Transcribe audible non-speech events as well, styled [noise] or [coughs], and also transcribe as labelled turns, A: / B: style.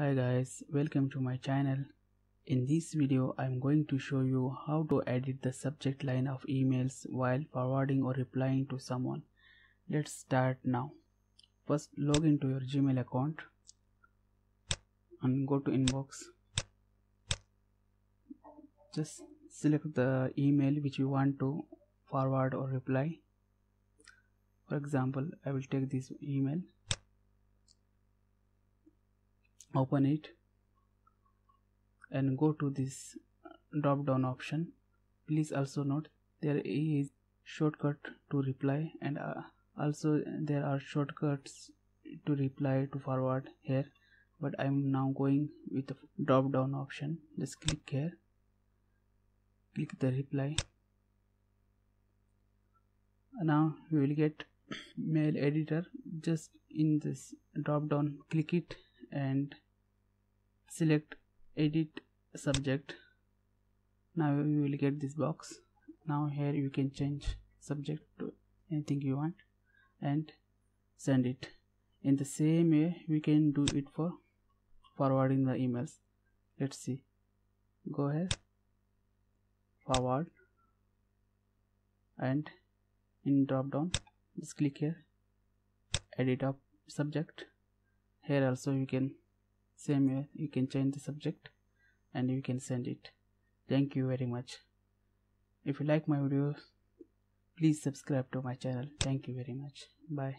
A: hi guys welcome to my channel. In this video i'm going to show you how to edit the subject line of emails while forwarding or replying to someone. Let's start now. First log into your gmail account and go to inbox. Just select the email which you want to forward or reply. For example i will take this email open it and go to this drop down option. Please also note there is shortcut to reply and uh, also there are shortcuts to reply to forward here but i'm now going with the drop down option. Just click here. Click the reply. Now you will get [coughs] mail editor. Just in this drop down click it and select edit subject. Now you will get this box. Now here you can change subject to anything you want and send it. In the same way we can do it for forwarding the emails. Let's see. Go ahead. Forward. And in drop down just click here. Edit up subject here also you can same you can change the subject and you can send it. Thank you very much. If you like my videos please subscribe to my channel. Thank you very much. Bye